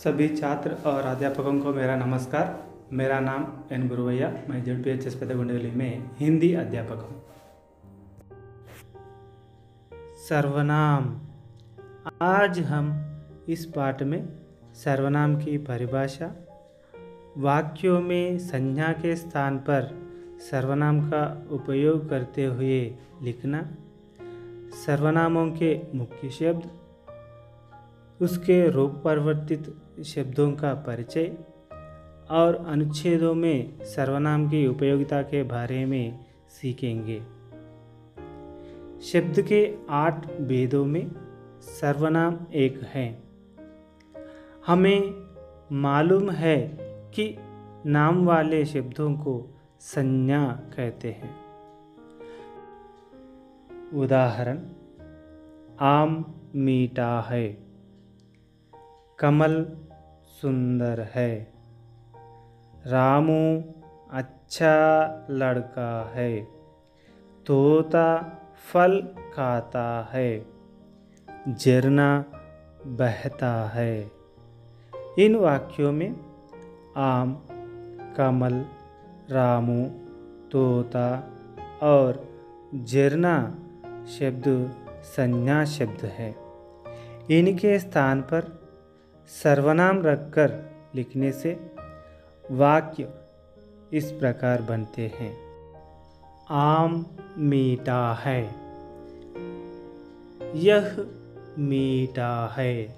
सभी छात्र और अध्यापकों को मेरा नमस्कार। मेरा नाम एन गुरुवैया। मैं Z P H S Pedagundli में हिंदी अध्यापक हूँ। सर्वनाम। आज हम इस पाठ में सर्वनाम की परिभाषा, वाक्यों में संज्ञा के स्थान पर सर्वनाम का उपयोग करते हुए लिखना, सर्वनामों के मुख्य शब्द उसके रूप परिवर्तित शब्दों का परिचय और अनुच्छेदों में सर्वनाम की उपयोगिता के बारे में सीखेंगे। शब्द के आठ भेदों में सर्वनाम एक है। हमें मालूम है कि नाम वाले शब्दों को संज्ञा कहते हैं। उदाहरण, आम मीठा है। कमल सुंदर है। रामू अच्छा लड़का है। तोता फल खाता है। झरना बहता है। इन वाक्यों में आम, कमल, रामू, तोता और झरना शब्द संज्ञा शब्द है। इनके स्थान पर सर्वनाम रखकर लिखने से वाक्य इस प्रकार बनते हैं। आम मीठा है। यह मीठा है।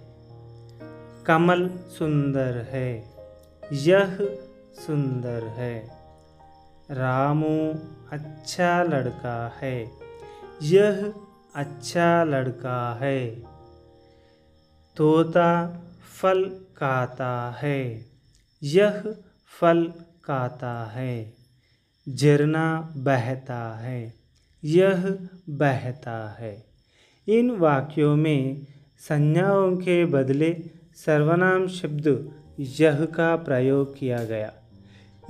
कमल सुंदर है। यह सुंदर है। रामू अच्छा लड़का है। यह अच्छा लड़का है। तोता फल खाता है। यह फल खाता है। झरना बहता है। यह बहता है। इन वाक्यों में संज्ञाओं के बदले सर्वनाम शब्द यह का प्रयोग किया गया।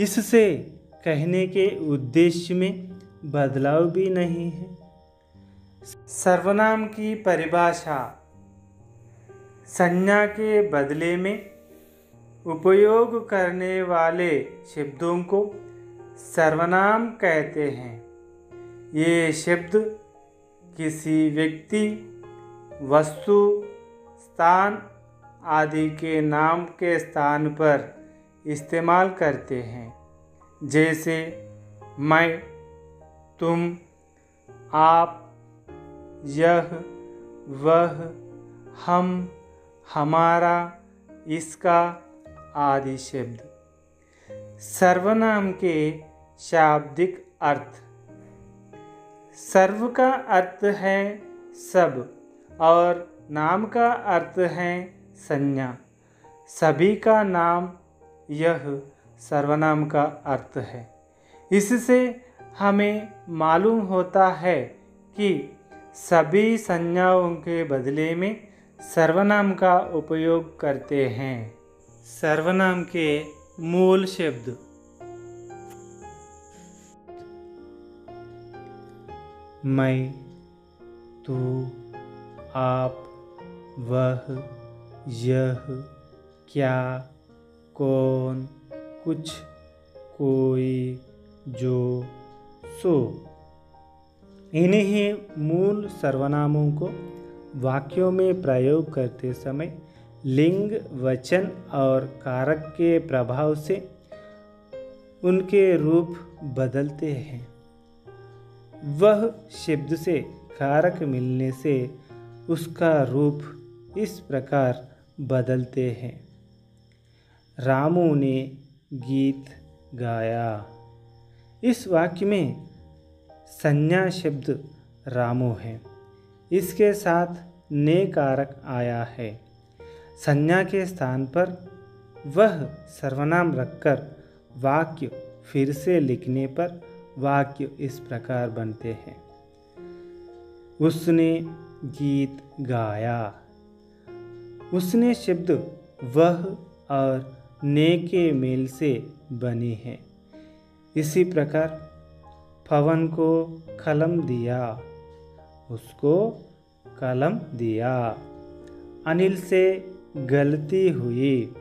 इससे कहने के उद्देश्य में बदलाव भी नहीं है। सर्वनाम की परिभाषा संज्ञा के बदले में उपयोग करने वाले शब्दों को सर्वनाम कहते हैं। ये शब्द किसी व्यक्ति, वस्तु, स्थान आदि के नाम के स्थान पर इस्तेमाल करते हैं। जैसे, मैं, तुम, आप, यह, वह, हम हमारा इसका आदि शब्द। सर्वनाम के शाब्दिक अर्थ। सर्व का अर्थ है सब और नाम का अर्थ है संज्ञा। सभी का नाम यह सर्वनाम का अर्थ है। इससे हमें मालूम होता है कि सभी संज्ञाओं के बदले में सर्वनाम का उपयोग करते हैं। सर्वनाम के मूल शब्द। मैं तू, आप, वह, यह, क्या, कौन, कुछ, कोई, जो, सो। इन्हीं मूल सर्वनामों को वाक्यों में प्रयोग करते समय लिंग, वचन और कारक के प्रभाव से उनके रूप बदलते हैं। वह शब्द से कारक मिलने से उसका रूप इस प्रकार बदलते हैं। रामू ने गीत गाया। इस वाक्य में संज्ञा शब्द रामू है। इसके साथ ने कारक आया है। संज्ञा के स्थान पर वह सर्वनाम रखकर वाक्य फिर से लिखने पर वाक्य इस प्रकार बनते हैं। उसने गीत गाया। उसने शब्द वह और ने के मेल से बने है। इसी प्रकार पवन को कलम दिया, उसको कलम दिया। अनिल से गलती हुई,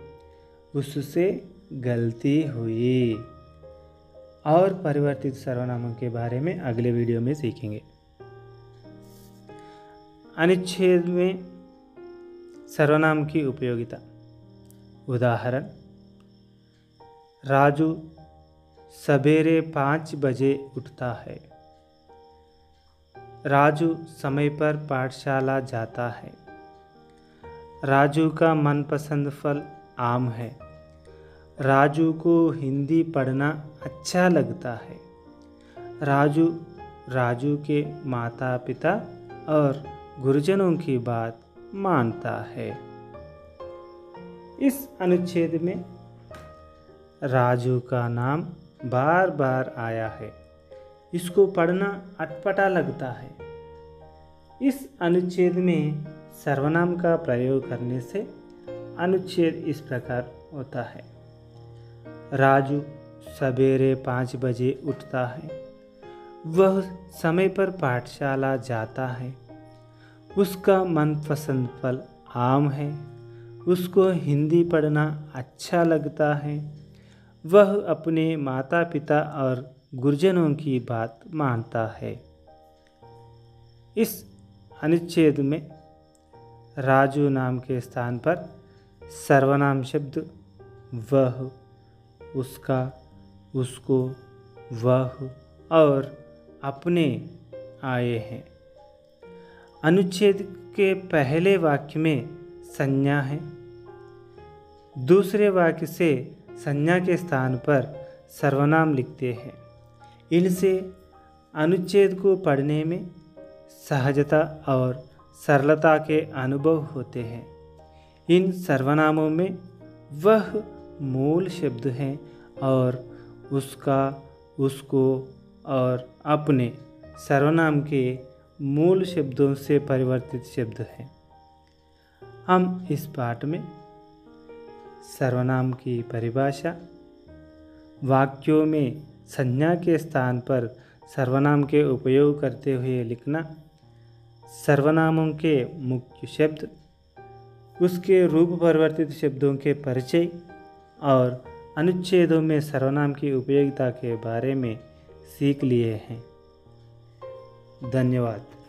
उससे गलती हुई। और परिवर्तित सर्वनामों के बारे में अगले वीडियो में सीखेंगे। अनुच्छेद में सर्वनाम की उपयोगिता। उदाहरण, राजू सवेरे पाँच बजे उठता है। राजू समय पर पाठशाला जाता है। राजू का मनपसंद फल आम है। राजू को हिंदी पढ़ना अच्छा लगता है। राजू राजू के माता पिता और गुरुजनों की बात मानता है। इस अनुच्छेद में राजू का नाम बार बार आया है। इसको पढ़ना अटपटा लगता है। इस अनुच्छेद में सर्वनाम का प्रयोग करने से अनुच्छेद इस प्रकार होता है। राजू सवेरे पाँच बजे उठता है। वह समय पर पाठशाला जाता है। उसका मनपसंद फल आम है। उसको हिंदी पढ़ना अच्छा लगता है। वह अपने माता पिता और गुरुजनों की बात मानता है। इस अनुच्छेद में राजू नाम के स्थान पर सर्वनाम शब्द वह, उसका, उसको, वह और अपने आए हैं। अनुच्छेद के पहले वाक्य में संज्ञा है। दूसरे वाक्य से संज्ञा के स्थान पर सर्वनाम लिखते हैं। इनसे अनुच्छेद को पढ़ने में सहजता और सरलता के अनुभव होते हैं। इन सर्वनामों में वह मूल शब्द हैं और उसका, उसको और अपने सर्वनाम के मूल शब्दों से परिवर्तित शब्द हैं। हम इस पाठ में सर्वनाम की परिभाषा, वाक्यों में संज्ञा के स्थान पर सर्वनाम के उपयोग करते हुए लिखना, सर्वनामों के मुख्य शब्द, उसके रूप परिवर्तित शब्दों के परिचय और अनुच्छेदों में सर्वनाम की उपयोगिता के बारे में सीख लिए हैं। धन्यवाद।